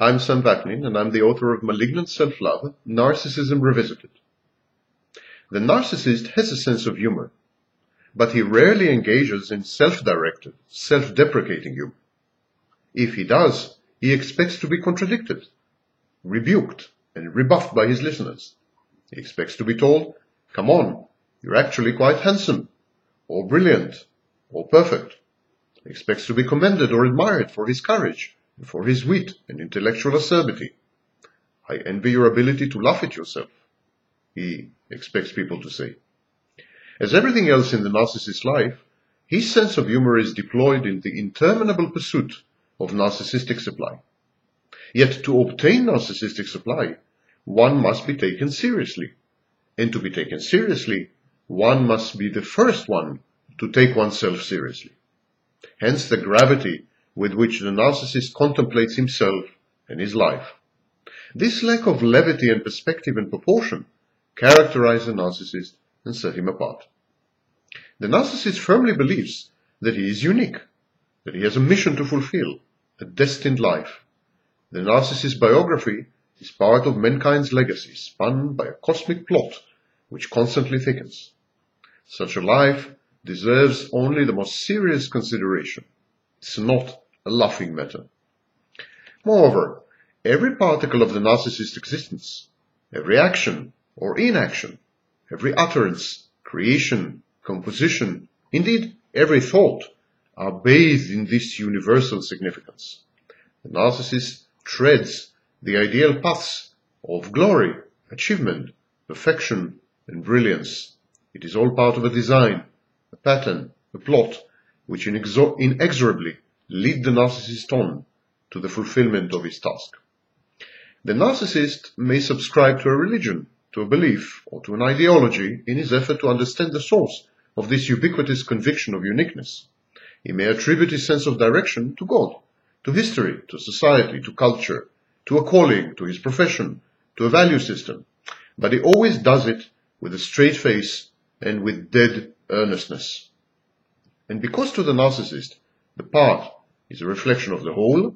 I'm Sam Vaknin, and I'm the author of Malignant Self-Love, Narcissism Revisited. The narcissist has a sense of humor, but he rarely engages in self-directed, self-deprecating humor. If he does, he expects to be contradicted, rebuked, and rebuffed by his listeners. He expects to be told, come on, you're actually quite handsome, or brilliant, or perfect. He expects to be commended or admired for his courage, for his wit and intellectual acerbity. I envy your ability to laugh at yourself, he expects people to say. As everything else in the narcissist's life, his sense of humor is deployed in the interminable pursuit of narcissistic supply. Yet to obtain narcissistic supply, one must be taken seriously. And to be taken seriously, one must be the first one to take oneself seriously. Hence the gravity with which the narcissist contemplates himself and his life. This lack of levity and perspective and proportion characterize the narcissist and set him apart. The narcissist firmly believes that he is unique, that he has a mission to fulfill, a destined life. The narcissist's biography is part of mankind's legacy, spun by a cosmic plot which constantly thickens. Such a life deserves only the most serious consideration. It's not a laughing matter. Moreover, every particle of the narcissist's existence, every action or inaction, every utterance, creation, composition, indeed every thought, are bathed in this universal significance. The narcissist treads the ideal paths of glory, achievement, perfection, and brilliance. It is all part of a design, a pattern, a plot, which inexorably lead the narcissist on to the fulfillment of his task. The narcissist may subscribe to a religion, to a belief, or to an ideology in his effort to understand the source of this ubiquitous conviction of uniqueness. He may attribute his sense of direction to God, to history, to society, to culture, to a calling, to his profession, to a value system, but he always does it with a straight face and with dead earnestness. And because to the narcissist, the part is a reflection of the whole,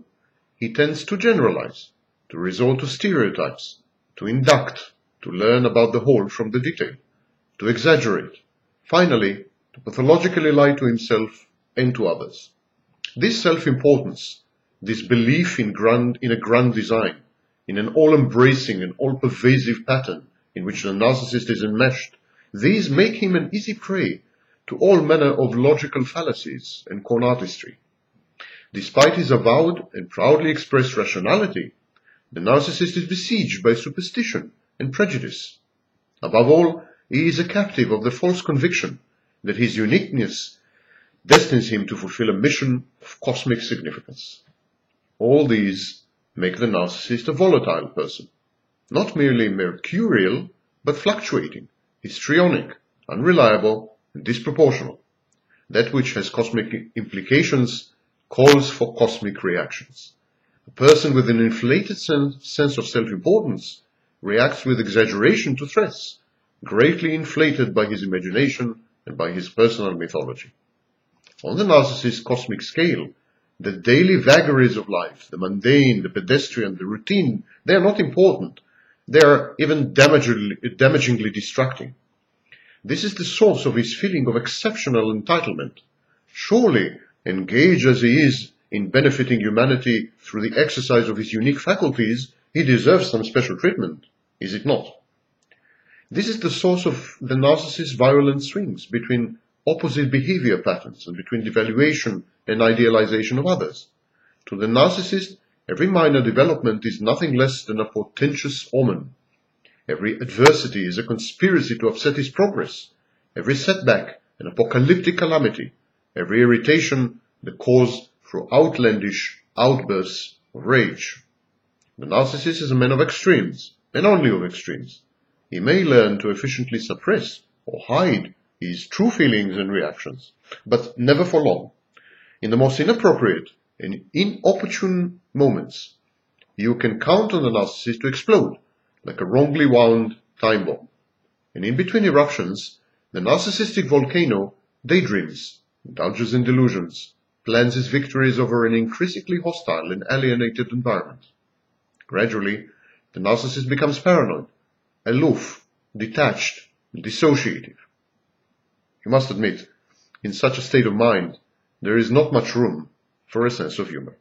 he tends to generalize, to resort to stereotypes, to induct, to learn about the whole from the detail, to exaggerate, finally, to pathologically lie to himself and to others. This self-importance, this belief in, grand, in a grand design, in an all-embracing and all-pervasive pattern in which the narcissist is enmeshed, these make him an easy prey to all manner of logical fallacies and con artistry. Despite his avowed and proudly expressed rationality, the narcissist is besieged by superstition and prejudice. Above all, he is a captive of the false conviction that his uniqueness destines him to fulfill a mission of cosmic significance. All these make the narcissist a volatile person, not merely mercurial, but fluctuating, histrionic, unreliable, and disproportional. That which has cosmic implications calls for cosmic reactions. A person with an inflated sense of self-importance reacts with exaggeration to threats, greatly inflated by his imagination and by his personal mythology. On the narcissist's cosmic scale, the daily vagaries of life, the mundane, the pedestrian, the routine, they are not important. They are even damagingly, damagingly distracting. This is the source of his feeling of exceptional entitlement. Surely Engaged as he is in benefiting humanity through the exercise of his unique faculties, he deserves some special treatment, is it not? This is the source of the narcissist's violent swings between opposite behavior patterns and between devaluation and idealization of others. To the narcissist, every minor development is nothing less than a portentous omen. Every adversity is a conspiracy to upset his progress. Every setback an apocalyptic calamity every irritation the cause for outlandish outbursts of rage. The narcissist is a man of extremes, and only of extremes. He may learn to efficiently suppress or hide his true feelings and reactions, but never for long. In the most inappropriate and inopportune moments, you can count on the narcissist to explode like a wrongly wound time bomb. And in between eruptions, the narcissistic volcano daydreams indulges in delusions, plans his victories over an increasingly hostile and alienated environment. Gradually, the narcissist becomes paranoid, aloof, detached, dissociative. You must admit, in such a state of mind, there is not much room for a sense of humor.